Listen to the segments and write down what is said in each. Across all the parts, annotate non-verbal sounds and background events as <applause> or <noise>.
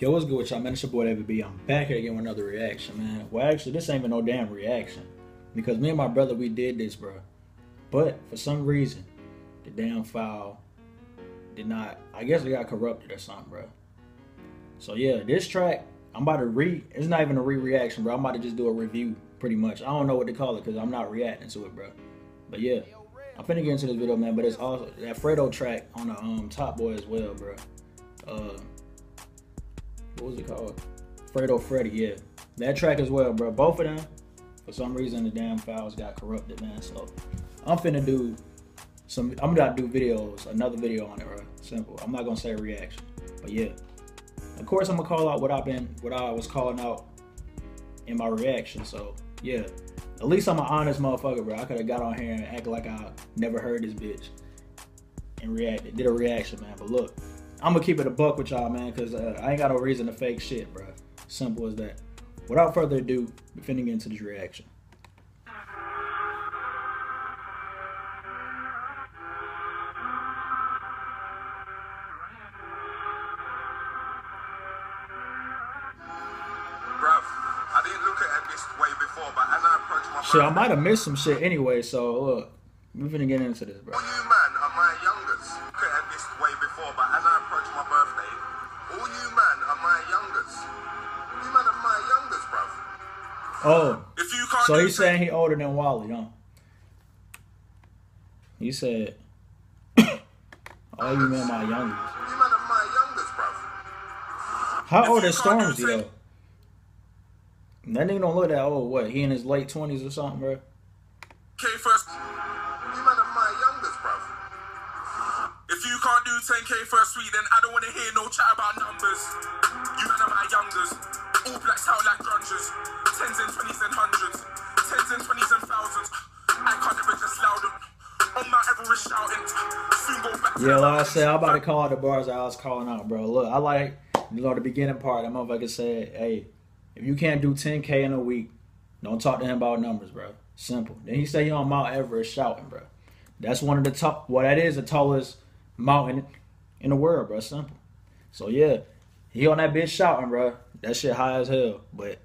Yo, what's good with y'all, man? It's your boy David B. I'm back here again with another reaction, man. Well, actually, this ain't even no damn reaction. Because me and my brother, we did this, bro. But for some reason, the damn file did not, I guess it got corrupted or something, bro. So yeah, this track, I'm about to re, it's not even a re-reaction, bro. I'm about to just do a review, pretty much. I don't know what to call it because I'm not reacting to it, bro. But yeah, I'm finna get into this video, man. But it's also that Fredo track on the um, Top Boy as well, bro. Uh, what was it called? Fredo Freddy, yeah. That track as well, bro. Both of them, for some reason, the damn files got corrupted, man. So I'm finna do some. I'm gonna do videos, another video on it, bro. Simple. I'm not gonna say reaction, but yeah. Of course, I'm gonna call out what I've been, what I was calling out in my reaction. So yeah, at least I'm an honest motherfucker, bro. I could have got on here and act like I never heard this bitch and reacted, did a reaction, man. But look, I'm gonna keep it a buck with y'all, man, because uh, I ain't got no reason to fake shit, bro. Simple as that. Without further ado, we're finna get into this reaction. Bruv, I didn't look at it this way before, but as I approach my Shit, I might have missed some shit anyway, so look, we finna get into this, bro. Oh, If you can't so he's saying he older than Wally, huh? He said, "All you men, my youngest." you are my youngers, bruv. How If old is do Stormzy though? That nigga don't look that old. What? He in his late twenties or something, bro? K first. You my youngest, bruv. If you can't do 10k first week, then I don't wanna hear no chat about numbers. You man are my youngers. All blacks out like grungers. Yeah, like I said, I'm about to call out the bars that I was calling out, bro. Look, I like you know the beginning part. That motherfucker said, "Hey, if you can't do 10k in a week, don't talk to him about numbers, bro. Simple." Then he said he on Mount Everest shouting, bro. That's one of the top. Well, that is the tallest mountain in the world, bro. Simple. So yeah, he on that bitch shouting, bro. That shit high as hell, but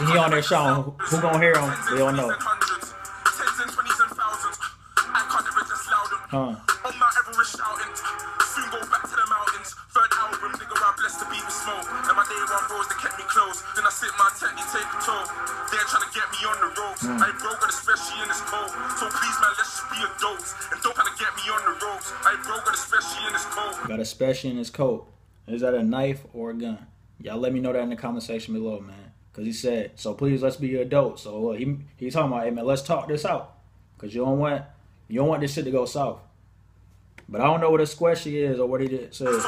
he on there shouting. Who, who gonna hear him? We don't know. Tens smoke. And my day one bros, they kept me close. Then I sit my tent, they take a toll. They're trying to get me on the ropes. I ain't broke, especially in this cold. So please, man, let's just be adults. And don't try to get me on the ropes. I ain't broke, especially in this cold. Got a special in his coat. Is that a knife or a gun? Y'all let me know that in the comment section below, man. Cause he said, so please let's be adults. So uh, he he's talking about, hey man, let's talk this out. Cause you don't want you don't want this shit to go south. But I don't know what a squishy is or what he did say. So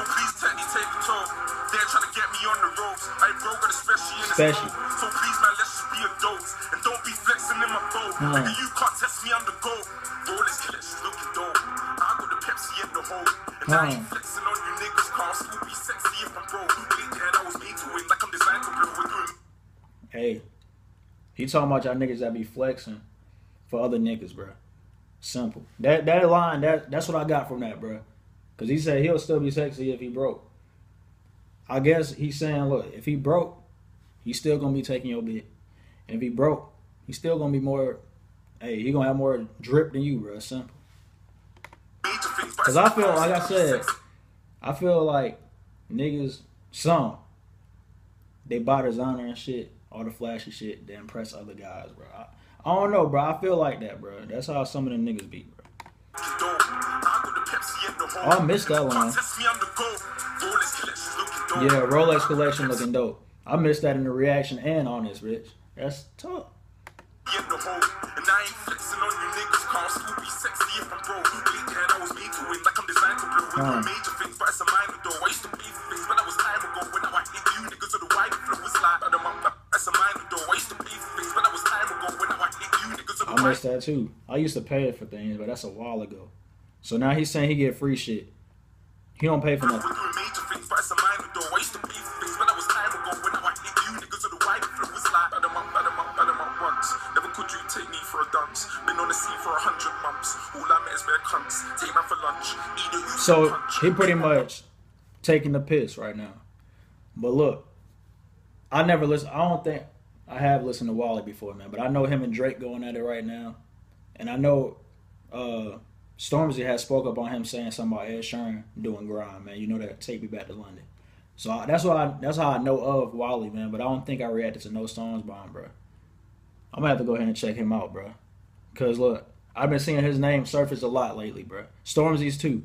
Special. So please, man, let's just be adults. And don't be flexing in my. Nigga, you can't test me, I'm the. Rollers, killers, looking dope. I got the Pepsi in the hole. And flexing on you niggas, car. Still be sexy if I'm broke. I was made to like I'm designed to blow. We're doing Hey, he talking about y'all niggas that be flexing for other niggas, bro. Simple. That that line, that that's what I got from that, bro. Cause he said he'll still be sexy if he broke. I guess he's saying, look, if he broke, he's still gonna be taking your bit. And if he broke, he's still gonna be more. Hey, he gonna have more drip than you, bro. Simple. Cause I feel like I said, I feel like niggas some they buy designer and shit, all the flashy shit, to impress other guys, bro. I, I don't know, bro. I feel like that, bro. That's how some of them niggas be, bro. Oh, I missed that line. Yeah, Rolex collection looking dope. I missed that in the reaction and on this, Rich. That's tough. in the hole. And I ain't flexing on you niggas, car still sexy if I'm broke. Blink and I was made to win, like I'm designed to blow. Hmm. do major things, but it's a minor though. I used to for things, but that was time ago. When now I hit you niggas of the wide flow, it's like, but I'm up. That's a minor though. I used to for things, but that was time ago. When now I hit you niggas of the I missed that too. I used to pay for things, but that's a while ago. So now he's saying he get free shit. He don't pay for nothing. So he pretty much taking the piss right now. But look, I never listen. I don't think I have listened to Wally before, man. But I know him and Drake going at it right now, and I know uh Stormzy has spoke up on him saying something about Ed Sheeran doing grime, man. You know that take me back to London. So I, that's why I, that's how I know of Wally, man. But I don't think I reacted to no Storms bomb, bro. I'm gonna have to go ahead and check him out, bro. Cause look, I've been seeing his name surface a lot lately, bro. Stormzy's too.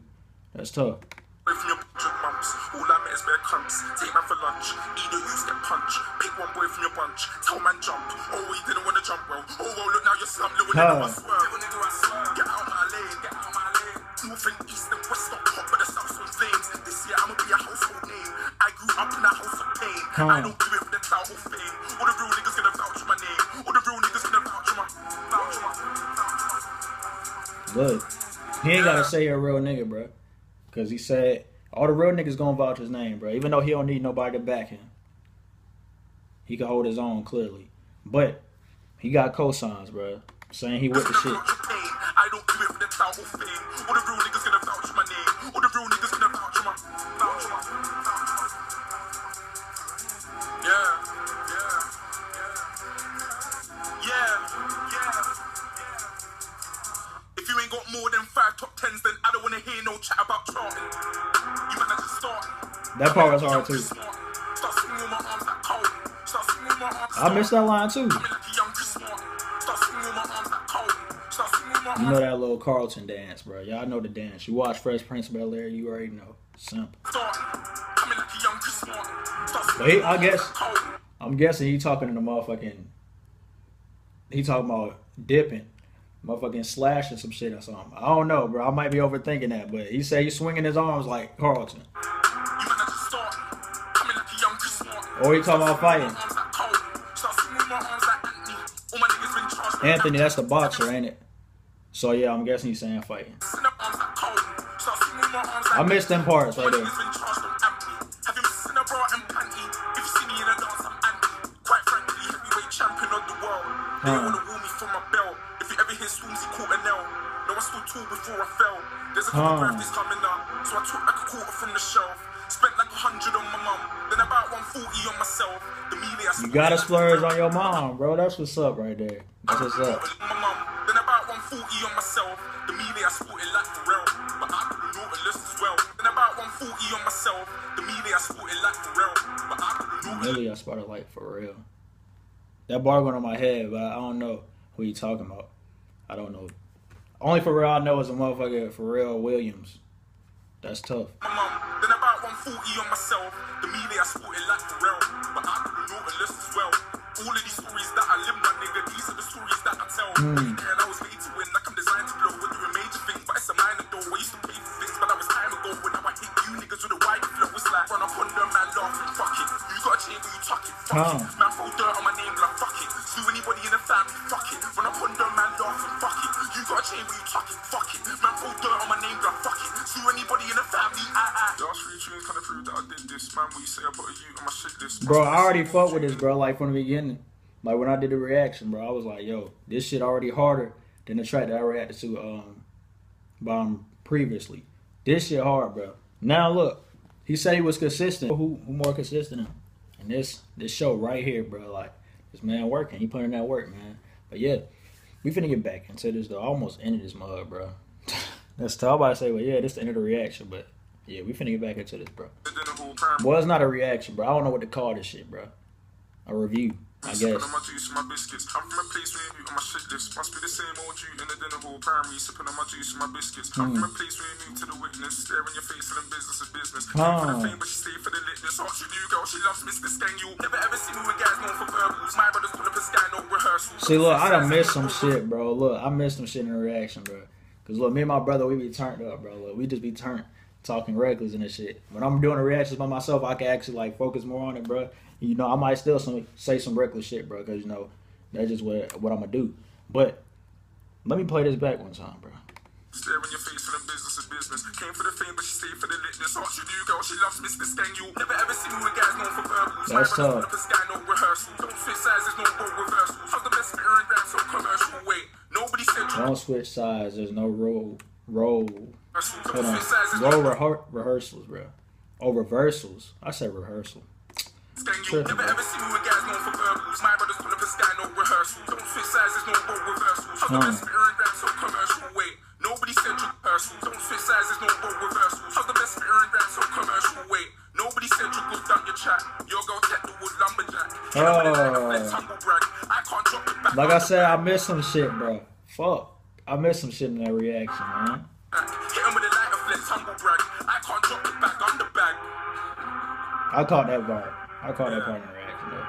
That's tough. Away from your hundred mumps. All I met is bare cunts. Take man for lunch. Either you get punch. Pick one boy from your bunch. Tell man jump. Oh, he didn't want to jump, bro. Oh, well, look now you're slum. Little nigga, I swear. Little nigga, I swear. Get out my lane. Get out my lane. North and east and west not but the south's on flames. This year I'ma be a household name. I grew up in a house of pain. I don't do it for the clout or fame. All the real niggas gonna vouch for my name. All the real niggas gonna vouch for my. Vouch for my. Look, he ain't gotta say a real nigga, bro. Cause he said all the real niggas gonna vouch his name, bro. Even though he don't need nobody to back him, he can hold his own clearly. But he got cosigns, bro, saying he with the shit. <laughs> That part was hard too. I missed that line too. You know that little Carlton dance, bro. Y'all know the dance. You watch Fresh Prince of Bel Air, you already know. Simple. But he, I guess. I'm guessing he talking to the motherfucking. He talking about dipping, motherfucking slashing some shit or something. I don't know, bro. I might be overthinking that, but he said he's swinging his arms like Carlton. Or you talking about fighting. Anthony. That's the boxer, ain't it? So yeah, I'm guessing he's saying fighting. I missed them parts right there. Huh. Huh. You gotta splurge on your mom, bro. That's what's up right there. That's what's up. Then about 140 on myself. The Mille I sported like Pharrell, but I could Nautilus as well. Then about 140 on myself. The Mille I sported like Pharrell, but I could Nautilus. Really, I spotted like for real. That bar went on my head, but I don't know who you talking about. I don't know. Only for real I know is a motherfucker Pharrell Williams. That's tough. Then 140 on myself. The Mille I sported like Pharrell, but I could have Nautilus as well. All of these stories that I live, my nigga, these are the stories that I tell. Hmm. And I was made to win, like I'm designed to blow. We're doing major things, but it's a minor though. I used to pay for things, but that was time ago. When now I hit you niggas with a wide flow, it's like run up on them, man, laughing, fuck it. You got a chain where you tuck it, fuck Huh. it. Man, throw dirt on my name, like fuck it. Sue anybody in the family, fuck it. Run up on them, man, laughing, fuck it. You got a chain where you tuck it, fuck it. Bro, I already fucked with this, bro, like from the beginning. Like when I did the reaction, bro, I was like, yo, this shit already harder than the track that I reacted to um bomb previously. This shit hard, bro. Now look, he said he was consistent. Who who more consistent? And this this show right here, bro, like this man working. He putting in that work, man. But yeah, we finna get back into this though. I almost ended this mug, bro. <laughs> That's tough. About to say, well, yeah, this the end of the reaction, but yeah, we finna get back into this, bro. Then the whole prime. Well, it's not a reaction, bro. I don't know what to call this shit, bro. A review, I Sipping guess. on my juice my biscuits. I'm from a place where you on my shit list. Must be the same old you in the dinner hall primary. Sipping on my juice my biscuits. I'm from a hmm. place where you to the witness. Stare in your face and business is business. Came for the Oh. fame, but she stayed for the litness. Hot she new girl, she loves Mr. You never ever see me with guys known for verbals. My brothers put up a sky, no rehearsals. See, look, I done missed some shit, bro. Look, I missed some shit in the reaction, bro. Cause look, me and my brother, we be turned up, bro. Look, we just be turned talking reckless and this shit. When I'm doing the reactions by myself, I can actually like focus more on it, bro. You know, I might still some, say some reckless shit, bro. Cause you know, that's just what what I'm gonna do. But let me play this back one time, bro. Stare in your face for the business is business. Came for the fame, but she stayed for the litness. Hot she new girl, she loves Mr. Skang. You never ever see me with guys known for verbals. That's tough. up a sky, no rehearsals. Don't switch sizes, no role reversals. How's the best spitter and grab so commercial? Wait, nobody said you Don't switch sides. There's no roll roll rehearsals. Hold on. Roll rehe- rehearsals, bro. Oh, reversals. I said rehearsal. Never ever see me with guys known for verbals. My brothers pull up a sky, no rehearsal. Don't switch sizes, no reversals. Hug the best spitter and grab so commercial. Wait, nobody said you rehearsal. Don't switch sizes, no role reversals. Best spitter and grab so commercial. Wait, nobody said you go down your chat. Your girl tech the wood lumberjack. Hit 'em with a line of ah. flex, Oh. humble brag. I can't drop the back. Like I said, I missed some shit, bro. Fuck. I missed some shit in that reaction, man. Hit 'em with a light of flex, humble brag. I can't drop the back on the bag. I caught that part. I caught that part in the reaction, though.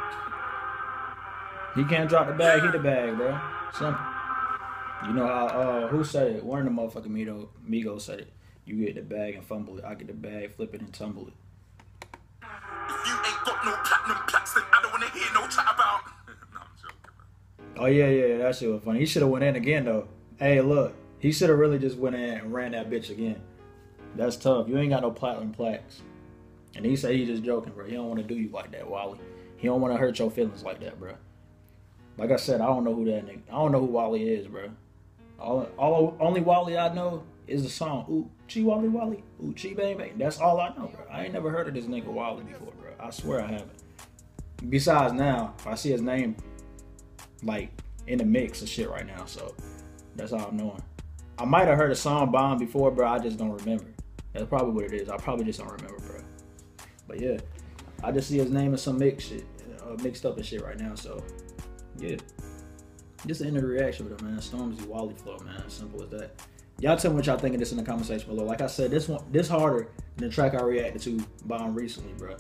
He can't drop the bag, he the bag, bro. Simple. You know how, uh, who said it? One of the motherfucking Migo, Migos said it. You get the bag and fumble it. I get the bag, flip it, and tumble it. If you ain't got no platinum plaques, then I don't wanna hear no chat about. <laughs> no, I'm joking, man. Oh yeah, yeah, that shit was funny. He should have went in again though. Hey, look, he should have really just went in and ran that bitch again. That's tough. You ain't got no platinum plaques. And he said he just joking, bro. He don't want to do you like that, Wally. He don't want to hurt your feelings like that, bro. Like I said, I don't know who that nigga. I don't know who Wally is, bro. All, all only Wally I know is the song Ooh Chi Wally Wally Ooh Chi Bang Bang. That's all I know, bro. I ain't never heard of this nigga Wally before, bro. I swear I haven't. Besides now, I see his name like in the mix of shit right now, so that's all I'm knowing. I might have heard a song bomb before, bro. I just don't remember. That's probably what it is. I probably just don't remember, bro. But yeah, I just see his name in some mix shit, uh, mixed up and shit right now. So yeah, just the end of the reaction with it, man. Stormzy Wally flow, man. Simple as that. Y'all tell me what y'all think of this in the comment section below. Like I said, this one this harder than the track I reacted to bomb recently, bro.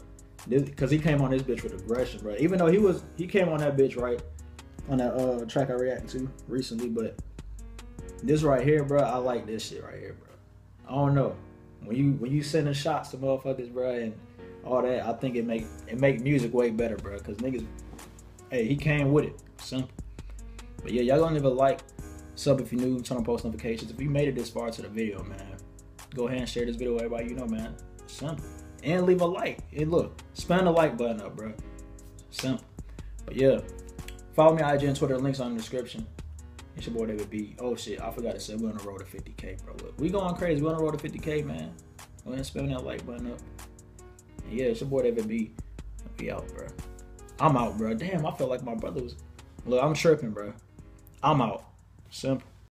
Because he came on this bitch with aggression, bro. Even though he was he came on that bitch right on that uh track I reacted to recently, but this right here, bro, I like this shit right here, bro. I don't know when you when you sending shots to motherfuckers, bro, and all that. I think it make it make music way better, bro. Cause niggas, hey, he came with it, simple. But yeah, y'all gonna leave a like, sub if you're new, turn on post notifications. If you made it this far to the video, man, go ahead and share this video with everybody you know, man. Simple. And leave a like. And look, spam the like button up, bro. Simple. But yeah, follow me on IG and Twitter. Links on the description. It's your boy David B. Oh shit, I forgot to say we're on the road to 50k, bro. Look, we going crazy. We're on the road to 50k, man. Go ahead and spam that like button up. And yeah, it's your boy David B. We out, bro. I'm out, bro. Damn, I feel like my brother was. Look, I'm tripping, bro. I'm out. Simple.